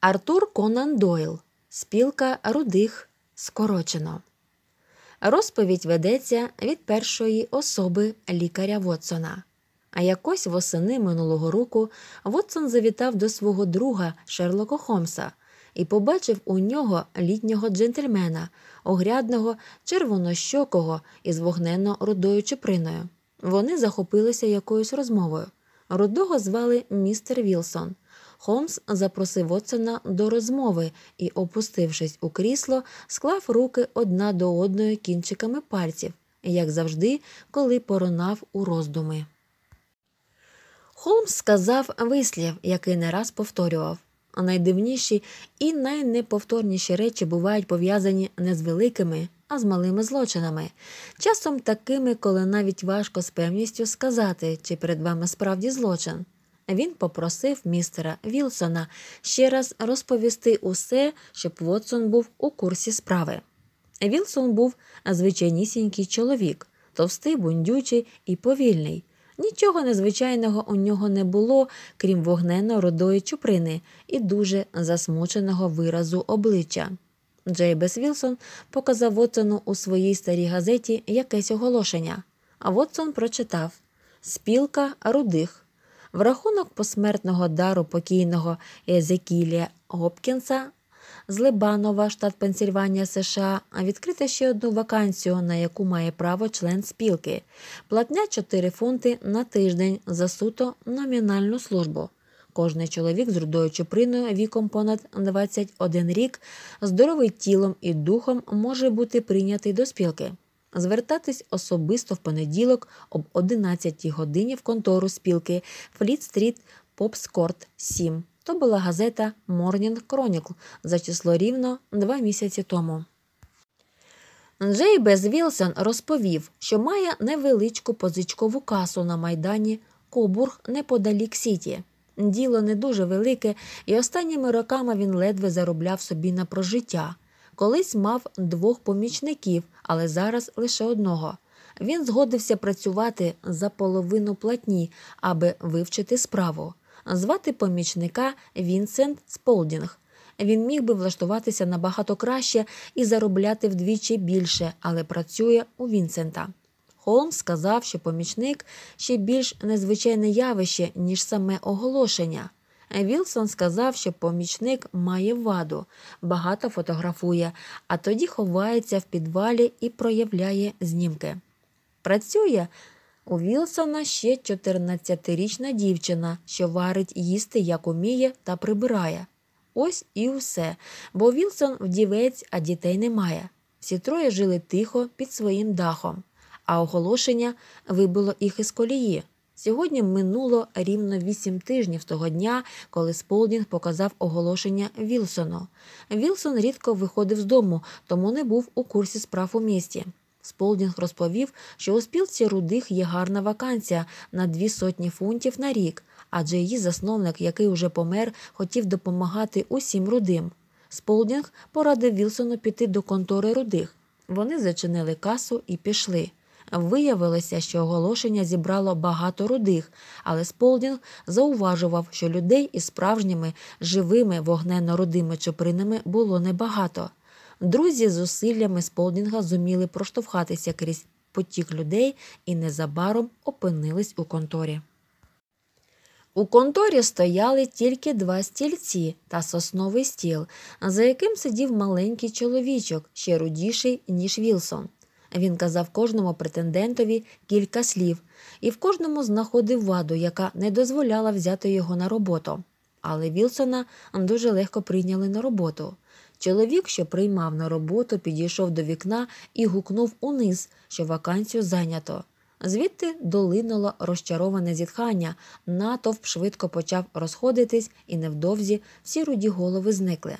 Артур Конан Дойл. Спілка рудих. Скорочено. Розповідь ведеться від першої особи лікаря Вотсона. А якось восени минулого року Вотсон завітав до свого друга Шерлока Холмса і побачив у нього літнього джентльмена, огрядного, червонощокого із вогненно рудою чуприною. Вони захопилися якоюсь розмовою. Рудого звали містер Вілсон. Холмс запросив Вотсона до розмови і, опустившись у крісло, склав руки одна до одної кінчиками пальців, як завжди, коли поронав у роздуми. Холмс сказав вислів, який не раз повторював. Найдивніші і найнеповторніші речі бувають пов'язані не з великими, а з малими злочинами, часом такими, коли навіть важко з певністю сказати, чи перед вами справді злочин. Він попросив містера Вілсона ще раз розповісти усе, щоб Вотсон був у курсі справи. Вілсон був звичайнісінький чоловік, товстий, бундючий і повільний. Нічого незвичайного у нього не було, крім вогненно родої чуприни і дуже засмученого виразу обличчя. Джейбес Вілсон показав Вотсону у своїй старій газеті якесь оголошення, а Вотсон прочитав Спілка рудих. В рахунок посмертного дару покійного Езекілія Гопкінса з Лебанова, штат Пенсільванія, США, відкрити ще одну вакансію, на яку має право член спілки. Платня 4 фунти на тиждень за суто номінальну службу. Кожний чоловік з рудою чуприною віком понад 21 рік, здоровий тілом і духом може бути прийнятий до спілки. Звертатись особисто в понеділок об 11 годині в контору спілки Фліт-стріт Попскорт 7. То була газета Morning Chronicle за число рівно два місяці тому. Джей Без Вілсон розповів, що має невеличку позичкову касу на майдані Кобург неподалік Сіті. Діло не дуже велике, і останніми роками він ледве заробляв собі на прожиття. Колись мав двох помічників, але зараз лише одного. Він згодився працювати за половину платні, аби вивчити справу. Звати помічника Вінсент Сполдінг. Він міг би влаштуватися набагато краще і заробляти вдвічі більше, але працює у Вінсента. Холмс сказав, що помічник ще більш незвичайне явище, ніж саме оголошення. Вілсон сказав, що помічник має ваду, багато фотографує, а тоді ховається в підвалі і проявляє знімки. Працює у Вілсона ще 14-річна дівчина, що варить їсти, як уміє, та прибирає. Ось і все, бо Вілсон вдівець, а дітей немає. Всі троє жили тихо під своїм дахом, а оголошення вибило їх із колії. Сьогодні минуло рівно вісім тижнів того дня, коли Сполдінг показав оголошення Вілсону. Вілсон рідко виходив з дому, тому не був у курсі справ у місті. Сполдінг розповів, що у спілці рудих є гарна вакансія на дві сотні фунтів на рік, адже її засновник, який уже помер, хотів допомагати усім рудим. Сполдінг порадив Вілсону піти до контори рудих. Вони зачинили касу і пішли. Виявилося, що оголошення зібрало багато рудих, але Сполдінг зауважував, що людей із справжніми живими вогненно-рудими чупринами було небагато. Друзі з зусиллями Сполдінга зуміли проштовхатися крізь потік людей і незабаром опинились у конторі. У конторі стояли тільки два стільці та сосновий стіл, за яким сидів маленький чоловічок, ще рудіший, ніж Вілсон. Він казав кожному претендентові кілька слів, і в кожному знаходив ваду, яка не дозволяла взяти його на роботу. Але Вілсона дуже легко прийняли на роботу. Чоловік, що приймав на роботу, підійшов до вікна і гукнув униз, що вакансію зайнято. Звідти долинуло розчароване зітхання, натовп швидко почав розходитись, і невдовзі всі руді голови зникли.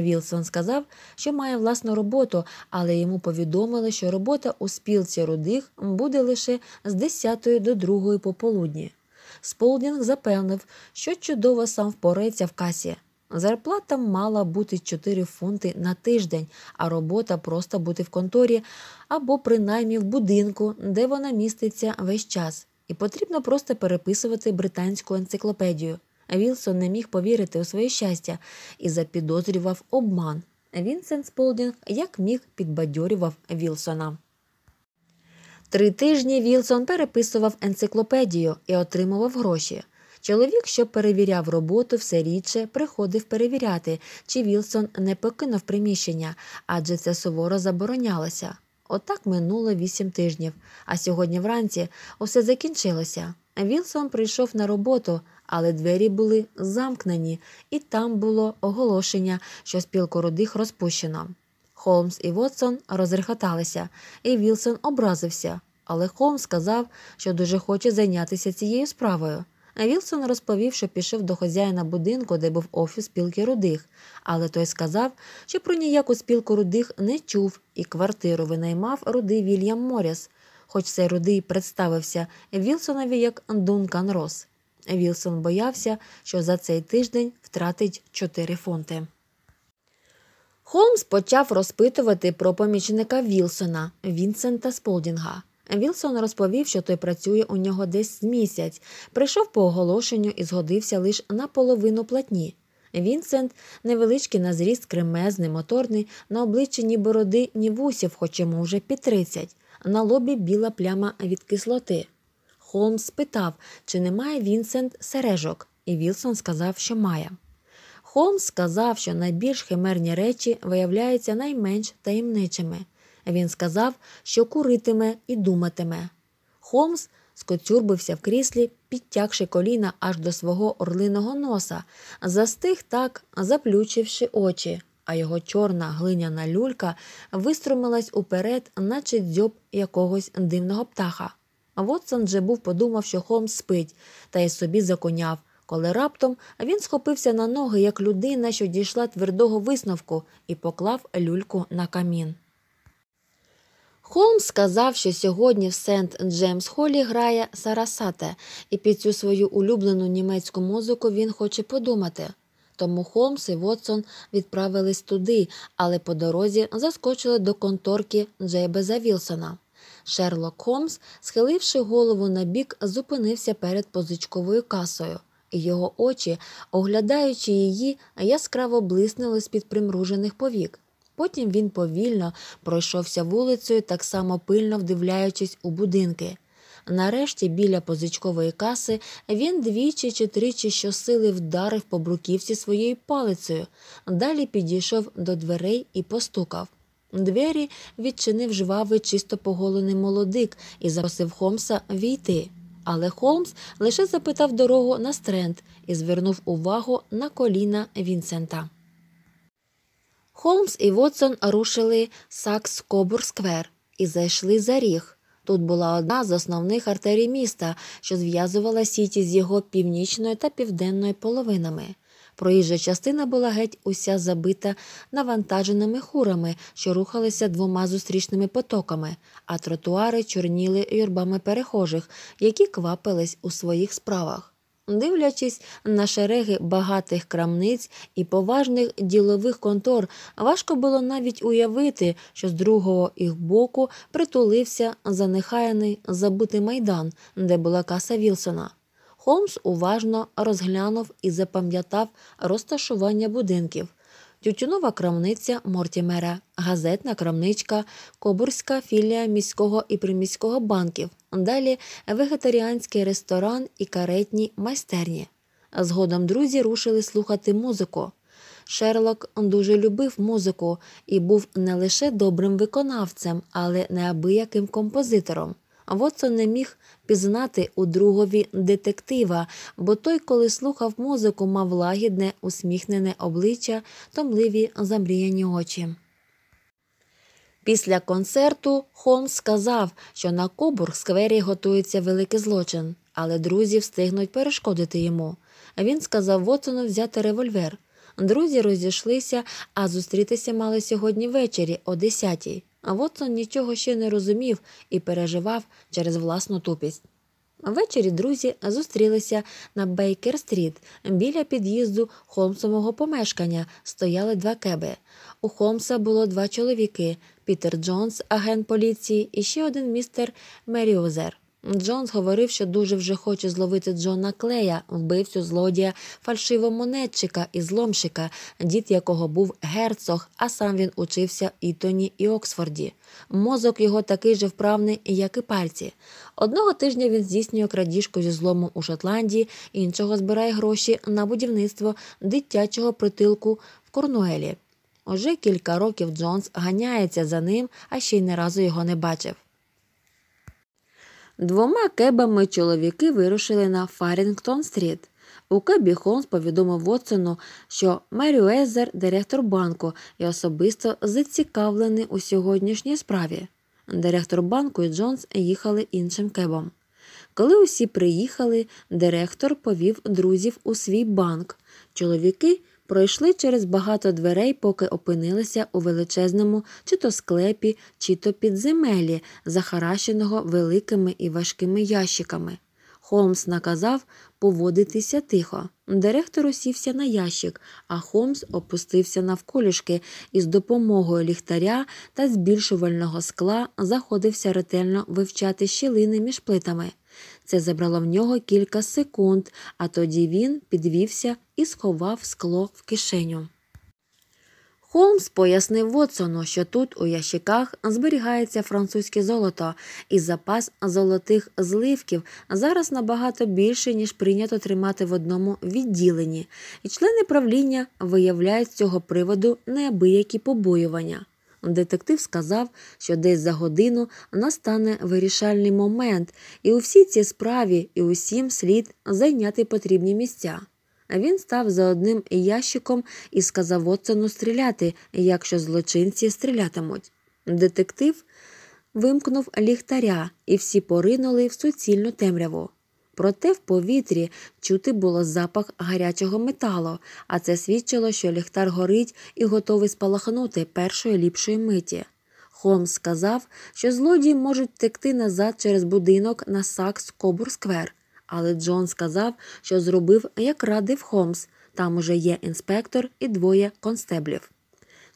Вілсон сказав, що має власну роботу, але йому повідомили, що робота у спілці рудих буде лише з 10 до 2 пополудні. Сполдінг запевнив, що чудово сам впорається в касі. Зарплата мала бути 4 фунти на тиждень, а робота просто бути в конторі або принаймні в будинку, де вона міститься весь час, і потрібно просто переписувати британську енциклопедію. Вілсон не міг повірити у своє щастя і запідозрював обман. Вінсент Сполдінг як міг підбадьорював Вілсона. Три тижні Вілсон переписував енциклопедію і отримував гроші. Чоловік, що перевіряв роботу, все рідше приходив перевіряти, чи Вілсон не покинув приміщення, адже це суворо заборонялося. Отак минуло вісім тижнів, а сьогодні вранці усе закінчилося. Вілсон прийшов на роботу, але двері були замкнені, і там було оголошення, що спілку рудих розпущено. Холмс і Вотсон розрехоталися, і Вілсон образився, але Холмс сказав, що дуже хоче зайнятися цією справою. Вілсон розповів, що пішов до хазяїна будинку, де був офіс спілки рудих, але той сказав, що про ніяку спілку рудих не чув і квартиру винаймав рудий Вільям Моріс, хоч цей рудий представився Вілсонові як Дункан Рос. Вілсон боявся, що за цей тиждень втратить 4 фунти. Холмс почав розпитувати про помічника Вілсона Вінсента Сполдінга. Вілсон розповів, що той працює у нього десь місяць, прийшов по оголошенню і згодився лише на половину платні. Вінсент невеличкий на зріст, кремезний, моторний, на обличчі ні бороди, ні вусів, хоч йому вже під тридцять, на лобі біла пляма від кислоти. Холмс спитав, чи немає Вінсент сережок, і Вілсон сказав, що має. Холмс сказав, що найбільш химерні речі виявляються найменш таємничими. Він сказав, що куритиме і думатиме. Холмс скоцюрбився в кріслі, підтягши коліна аж до свого орлиного носа, застиг так, заплючивши очі, а його чорна глиняна люлька виструмилась уперед, наче дзьоб якогось дивного птаха. Вотсон же був подумав, що Холмс спить, та й собі законяв, коли раптом він схопився на ноги, як людина, що дійшла твердого висновку, і поклав люльку на камін. Холмс сказав, що сьогодні в Сент Джеймс Холі грає Сарасате, і під цю свою улюблену німецьку музику він хоче подумати. Тому Холмс і Вотсон відправились туди, але по дорозі заскочили до конторки Джейбеза Вілсона. Шерлок Холмс, схиливши голову на бік, зупинився перед позичковою касою, і його очі, оглядаючи її, яскраво блиснули з під примружених повік. Потім він повільно пройшовся вулицею, так само пильно вдивляючись у будинки. Нарешті, біля позичкової каси, він двічі чи тричі щосили вдарив по бруківці своєю палицею, далі підійшов до дверей і постукав. Двері відчинив жвавий, чисто поголений молодик і запросив Холмса війти. Але Холмс лише запитав дорогу на стренд і звернув увагу на коліна Вінсента. Холмс і Вотсон рушили Сакс-Кобург-сквер і зайшли за ріг. Тут була одна з основних артерій міста, що зв'язувала Сіті з його північною та південною половинами. Проїжджа частина була геть уся забита навантаженими хурами, що рухалися двома зустрічними потоками, а тротуари чорніли юрбами перехожих, які квапились у своїх справах. Дивлячись на шереги багатих крамниць і поважних ділових контор, важко було навіть уявити, що з другого їх боку притулився занехаяний забутий майдан, де була каса Вілсона. Холмс уважно розглянув і запам'ятав розташування будинків. Тютюнова крамниця Мортімера, газетна крамничка, Кобурська філія міського і приміського банків, далі вегетаріанський ресторан і каретні майстерні. Згодом друзі рушили слухати музику. Шерлок дуже любив музику і був не лише добрим виконавцем, але неабияким композитором. Вотсон не міг пізнати у другові детектива, бо той, коли слухав музику, мав лагідне, усміхнене обличчя, томливі замріяні очі. Після концерту Холмс сказав, що на Кобург сквері готується великий злочин, але друзі встигнуть перешкодити йому. Він сказав Вотсону взяти револьвер. Друзі розійшлися, а зустрітися мали сьогодні ввечері о 10-й. А Вотсон нічого ще не розумів і переживав через власну тупість. Ввечері друзі зустрілися на Бейкер-стріт. Біля під'їзду Холмсового помешкання стояли два кеби. У Холмса було два чоловіки Пітер Джонс, агент поліції, і ще один містер Мерюезер. Джонс говорив, що дуже вже хоче зловити Джона Клея, вбивцю злодія, фальшивомонетчика і зломщика, дід якого був герцог, а сам він учився в Ітоні і Оксфорді. Мозок його такий же вправний, як і пальці. Одного тижня він здійснює крадіжку зі злому у Шотландії, іншого збирає гроші на будівництво дитячого притилку в Корнуелі. Уже кілька років Джонс ганяється за ним, а ще й не разу його не бачив. Двома кебами чоловіки вирушили на Фарінгтон-стріт. У кебі Холмс повідомив Вотсону, що Мерюезер – директор банку і особисто зацікавлений у сьогоднішній справі. Директор банку і Джонс їхали іншим кебом. Коли усі приїхали, директор повів друзів у свій банк. Чоловіки пройшли через багато дверей, поки опинилися у величезному чи то склепі, чи то підземелі, захаращеного великими і важкими ящиками. Холмс наказав поводитися тихо. Директор усівся на ящик, а Холмс опустився навколішки і з допомогою ліхтаря та збільшувального скла заходився ретельно вивчати щілини між плитами. Це забрало в нього кілька секунд, а тоді він підвівся і сховав скло в кишеню. Холмс пояснив Вотсону, що тут у ящиках зберігається французьке золото, і запас золотих зливків зараз набагато більше, ніж прийнято тримати в одному відділенні, і члени правління виявляють з цього приводу неабиякі побоювання. Детектив сказав, що десь за годину настане вирішальний момент, і у всій цій справі і усім слід зайняти потрібні місця. Він став за одним ящиком і сказав Вотсону стріляти, якщо злочинці стрілятимуть. Детектив вимкнув ліхтаря, і всі поринули в суцільну темряву. Проте в повітрі чути було запах гарячого металу, а це свідчило, що ліхтар горить і готовий спалахнути першої ліпшої миті. Холмс сказав, що злодії можуть втекти назад через будинок на Сакс Кобур Сквер, але Джон сказав, що зробив, як радив Холмс. Там уже є інспектор і двоє констеблів.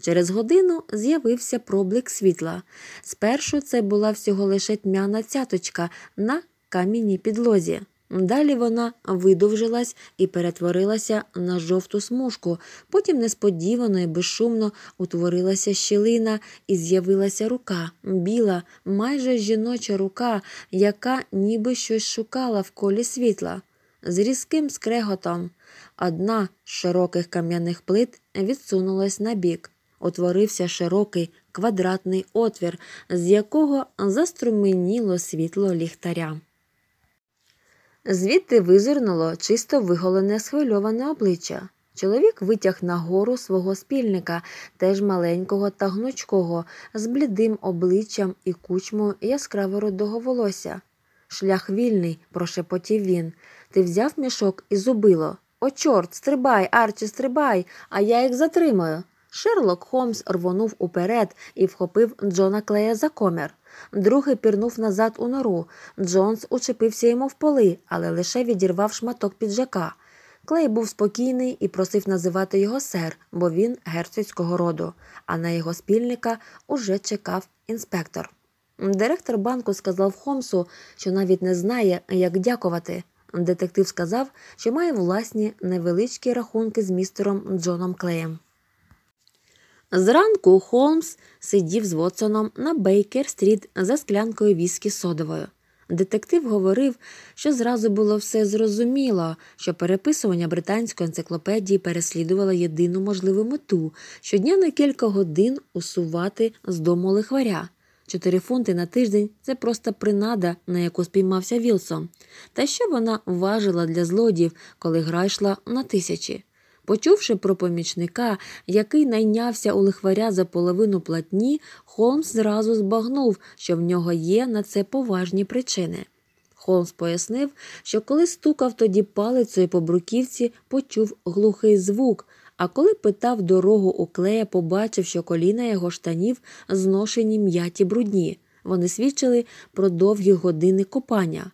Через годину з'явився проблик світла. Спершу це була всього лише тьмяна цяточка на кам'яній підлозі. Далі вона видовжилась і перетворилася на жовту смужку, потім несподівано і безшумно утворилася щілина і з'явилася рука, біла, майже жіноча рука, яка ніби щось шукала в колі світла. З різким скреготом одна з широких кам'яних плит відсунулась набік. Утворився широкий квадратний отвір, з якого заструменіло світло ліхтаря. Звідти визирнуло чисто виголене схвильоване обличчя. Чоловік витяг нагору свого спільника, теж маленького та гнучкого, з блідим обличчям і кучмою яскраво рудого волосся. Шлях вільний, прошепотів він. Ти взяв мішок і зубило. О, чорт, стрибай, Арчі, стрибай, а я їх затримаю. Шерлок Холмс рвонув уперед і вхопив Джона Клея за комір. Другий пірнув назад у нору. Джонс учепився йому в поли, але лише відірвав шматок піджака. Клей був спокійний і просив називати його сер, бо він герцогського роду, а на його спільника уже чекав інспектор. Директор банку сказав Холмсу, що навіть не знає, як дякувати. Детектив сказав, що має власні невеличкі рахунки з містером Джоном Клеєм. Зранку Холмс сидів з Вотсоном на Бейкер-стріт за склянкою віскі содовою. Детектив говорив, що зразу було все зрозуміло, що переписування британської енциклопедії переслідувало єдину можливу мету щодня на кілька годин усувати з дому лихваря. Чотири фунти на тиждень це просто принада, на яку спіймався Вілсон. Та що вона важила для злодіїв, коли гра йшла на тисячі. Почувши про помічника, який найнявся у лихваря за половину платні, Холмс зразу збагнув, що в нього є на це поважні причини. Холмс пояснив, що коли стукав тоді палицею по бруківці, почув глухий звук, а коли питав дорогу у клея, побачив, що коліна його штанів зношені м'яті брудні. Вони свідчили про довгі години копання.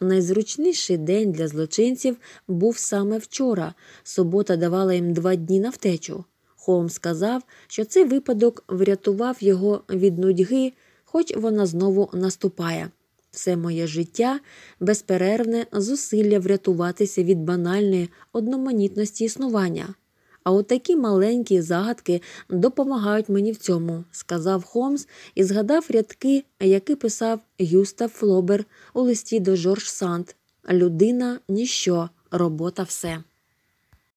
Найзручніший день для злочинців був саме вчора. Субота давала їм два дні на втечу. Холм сказав, що цей випадок врятував його від нудьги, хоч вона знову наступає. Все моє життя безперервне зусилля врятуватися від банальної одноманітності існування. А от такі маленькі загадки допомагають мені в цьому, сказав Холмс і згадав рядки, які писав Юстав Флобер у листі до Жорж Санд. Людина ніщо, робота все.